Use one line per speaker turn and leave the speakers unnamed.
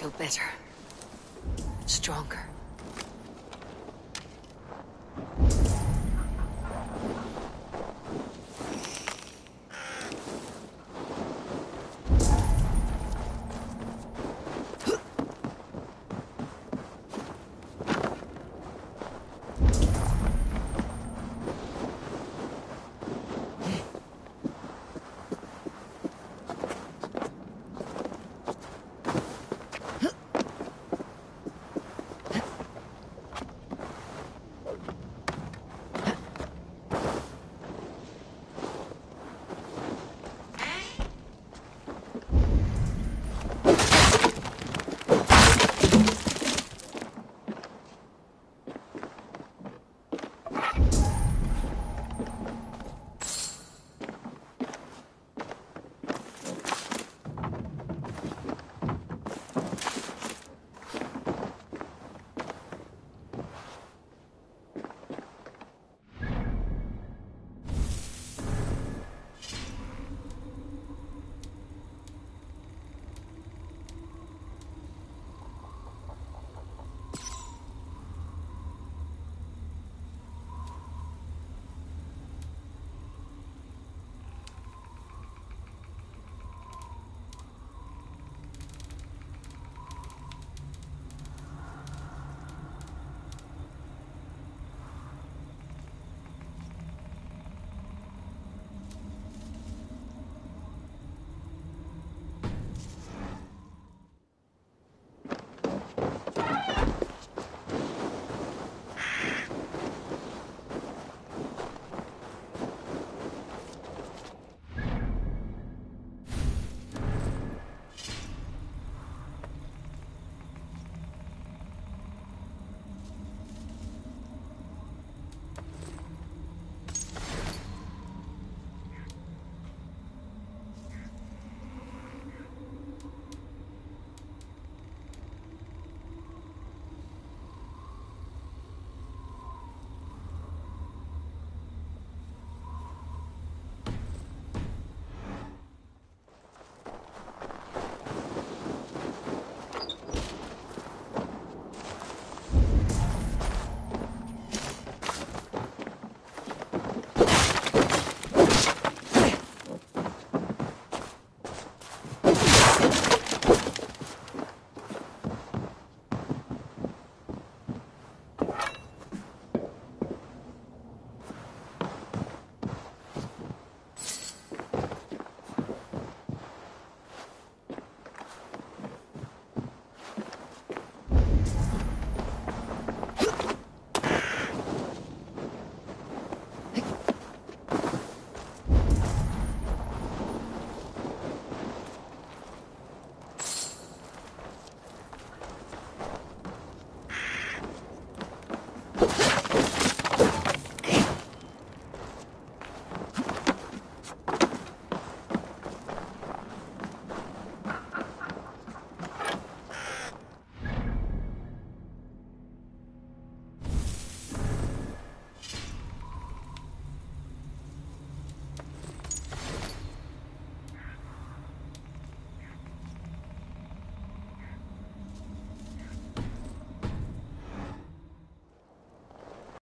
feel better. Stronger.